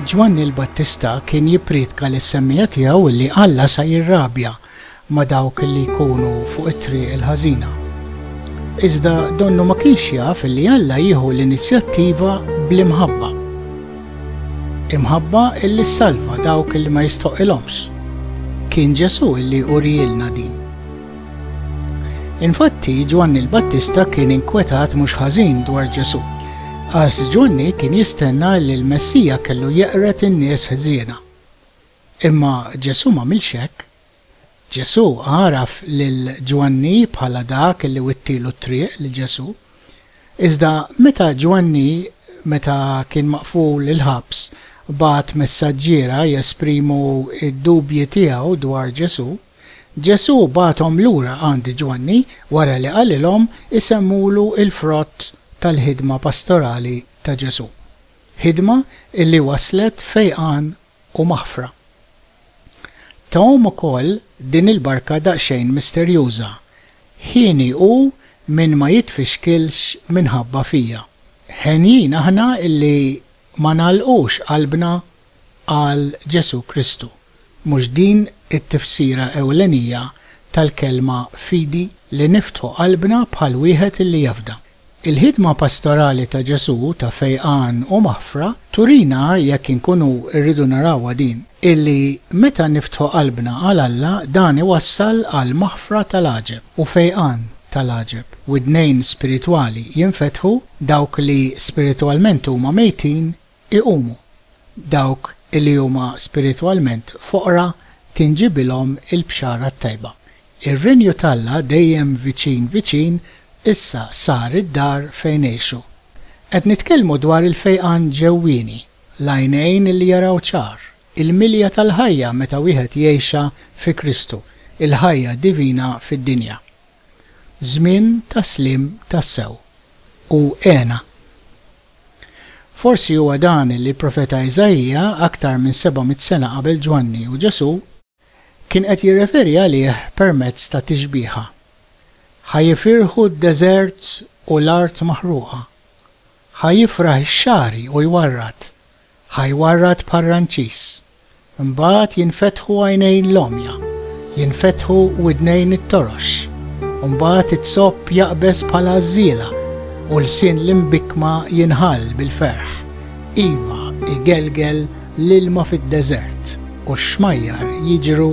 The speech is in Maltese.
Ġwanni l-Battista kien jipprietka lis semmija tiegħu li Alla sa jirrabja ma' dawk li jkunu fuq it-triq il-ħażina. Iżda donnu ma kienx jaf li Alla jieħu l-inizjattiva bl-imħabba. Imħabba illi ssalva dawk illi ma jistħoqqilhomx. Kien Ġesù illi urielna din. Infatti, Ġwanni l-Battista kien inkwetat mhux ħażin dwar Ġesù, għax Ġwanni kien jistenna li l-Messija kellu jeqred in-nies ħżiena. Imma Ġesù m'għamilx hekk. Ġesù għaraf lil Ġwanni bħala dak li wittielu t-triq lil Ġesù. Iżda meta Ġwanni, meta kien maqful il-ħabs, bagħat messaġġiera jesprimu d-dubji tiegħu dwar Ġesù, Ġesù bagħathom lura għand Ġwanni wara li qalilhom isemmulu l-frott tal-ħidma pastorali ta' Ġesù, ħidma li wasslet fejqan u maħfra. Tgħum ukoll din il-barka daqsxejn misterjuża, Hieni hu min ma jitfixkilx minħabba fija. Henjin aħna li ma nagħlqux qalbna għal Ġesù Kristu. Mhux din it-tifsira ewlenija tal-kelma fidi, li niftħu qalbna bħal wieħed li jafda? Il-ħidma pastorali ta' Ġesù ta' fejqan u maħfra turina, jekk inkunu rridu narawha din, illi meta niftħu qalbna għal Alla dan iwassal għal maħfra tal-għaġeb u fejqan tal-għaġeb. Widnejn spiritwali jinfetħu, dawk li spiritwalment huma mejtin iqumu, dawk li huma spiritwalment foqra tinġibilhom il-Bxara t-Tajba. Ir-Renju t'Alla dejjem viċin viċin issa sar id-dar fejn ngħixu. Qed nitkellmu dwar il-fejqan ġewwieni, l-għajnejn li jaraw ċar, il-milja tal-ħajja meta wieħed jgħixha fi Kristu, il-ħajja divina fid-dinja. Żmien ta' sliem tassew u hena. Forsi huwa dan li l-profeta Iżaija, aktar minn seba' mitt sena qabel Ġwanni u Ġesù, kien qed jirreferi għalih permezz ta' tixbieha. Ħa jifirħu d-deżert u l-art maħruqa. Ħa jifraħ ix-xagħri u jwarrad, Ħa jwarrad bħar-ranċiż. Imbagħad jinfetħu għajnejn l-għomja, jinfetħu widnejn it-torox. U mbagħad iz-zopp jaqbeż bħal għażżiela u lsien l-imbikkma jinħall bil-ferħ. Iva, igelgel l-ilma fid-deżert u x-xmajjar jiġru